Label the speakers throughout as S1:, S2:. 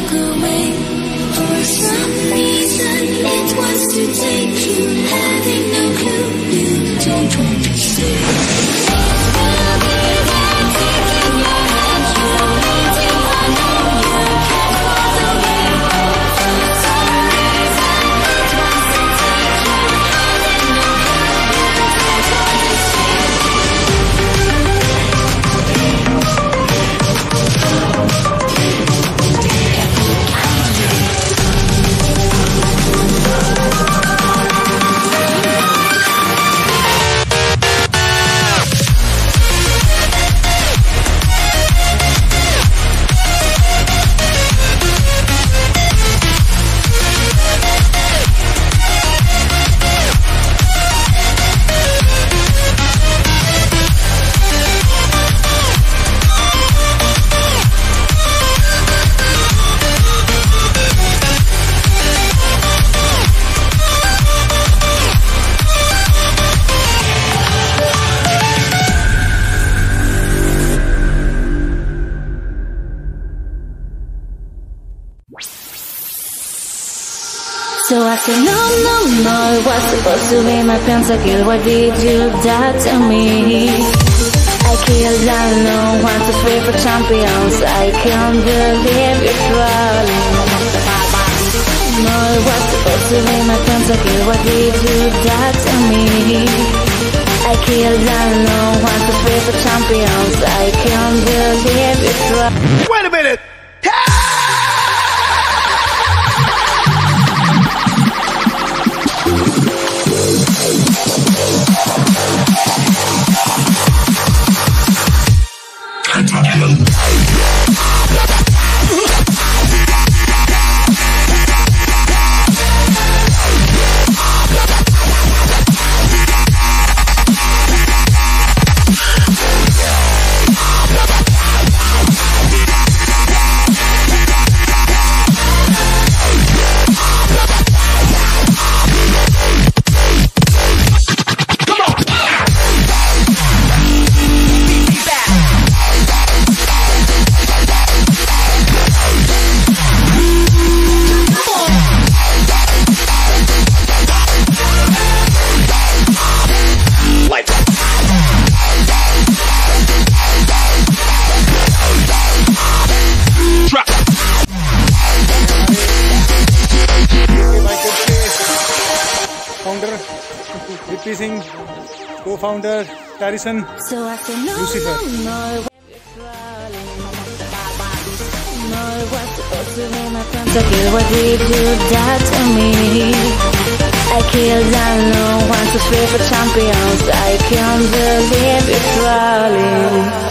S1: walk away. For some reason, it was to take you out. So I said, no, no, no, it was supposed to be my pentakill. Why did you die to me? I killed unknown, one, two, three for champions. I can't believe you're trolling. No, it was supposed to be my pentakill. Why did you die to me? I killed unknown, one, two, three for champions. I can't believe you're trolling.
S2: Wait a minute!
S3: Founder Singh, co-founder Tarison,
S1: So no, Lucifer. no, no, no, it was supposed to be my pentakill. Why did you die to me? I killed two, three for champions. I can't believe you're trolling.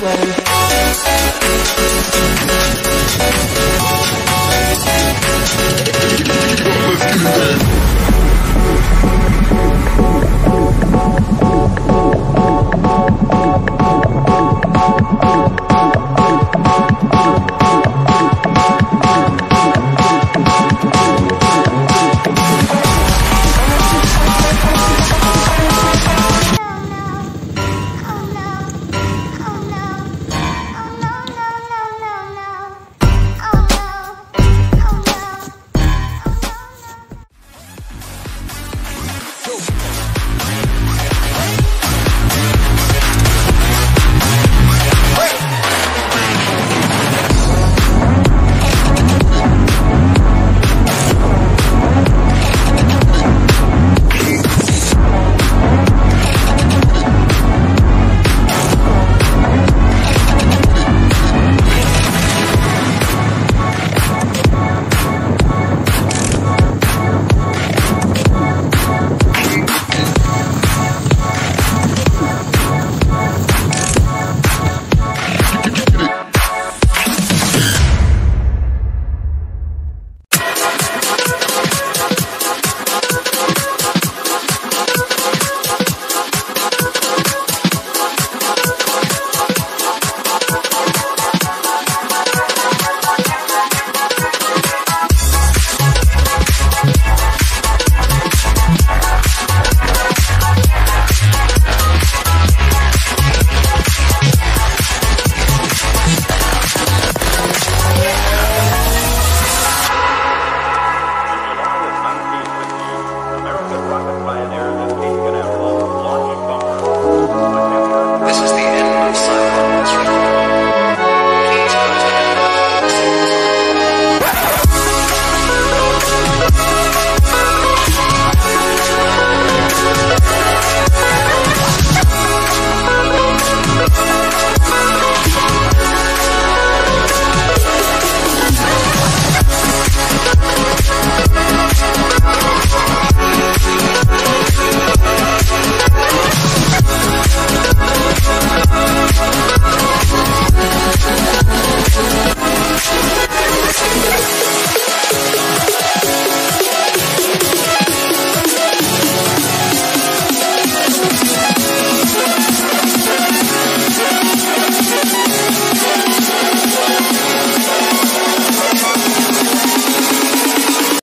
S1: Let's do that.